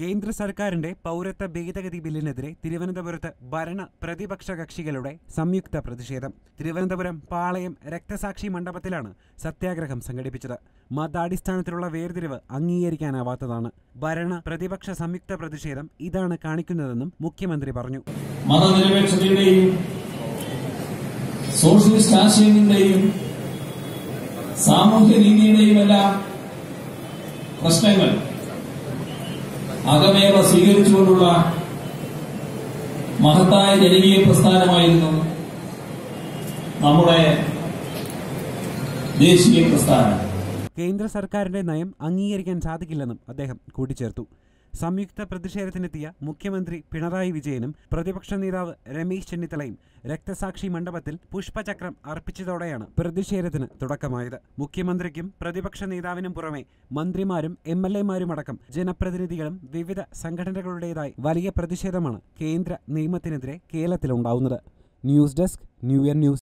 കേന്ദ്ര സർക്കാരിന്റെ പൗരത്വ ഭേദഗതി ബില്ലിനെതിരെ തിരുവനന്തപുരത്ത് ഭരണ പ്രതിപക്ഷ കക്ഷികളുടെ സംയുക്ത പ്രതിഷേധം. തിരുവനന്തപുരം പാളയം രക്തസാക്ഷി മണ്ഡപത്തിലാണ് സത്യാഗ്രഹം സംഘടിപ്പിച്ചത്. മതാടിസ്ഥാനത്തിലുള്ള വേർതിരിവ് അംഗീകരിക്കാനാവാത്തതാണ്. ഭരണ പ്രതിപക്ഷ സംയുക്ത പ്രതിഷേധം ഇതാണ് കാണിക്കുന്നതെന്നും മുഖ്യമന്ത്രി പറഞ്ഞു. സാമൂഹ്യ നീതിയുടെയും എല്ലാം പ്രശ്നങ്ങൾ അകമേവ സ്വീകരിച്ചുകൊണ്ടുള്ള മഹത്തായ ജനകീയ പ്രസ്ഥാനമായിരുന്നു നമ്മുടെ ദേശീയ പ്രസ്ഥാനം. കേന്ദ്ര സർക്കാരിന്റെ നയം അംഗീകരിക്കാൻ സാധിക്കില്ലെന്നും അദ്ദേഹം കൂട്ടിച്ചേർത്തു. സംയുക്ത പ്രതിഷേധത്തിനെത്തിയ മുഖ്യമന്ത്രി പിണറായി വിജയനും പ്രതിപക്ഷ നേതാവ് രമേശ് ചെന്നിത്തലയും രക്തസാക്ഷി മണ്ഡപത്തിൽ പുഷ്പചക്രം അർപ്പിച്ചതോടെയാണ് പ്രതിഷേധത്തിന് തുടക്കമായത്. മുഖ്യമന്ത്രിക്കും പ്രതിപക്ഷ നേതാവിനും പുറമെ മന്ത്രിമാരും എം എൽ എമാരുമടക്കം ജനപ്രതിനിധികളും വിവിധ സംഘടനകളുടേതായി വലിയ പ്രതിഷേധമാണ് കേന്ദ്ര നിയമത്തിനെതിരെ കേരളത്തിലുണ്ടാവുന്നത്. News desk new year news.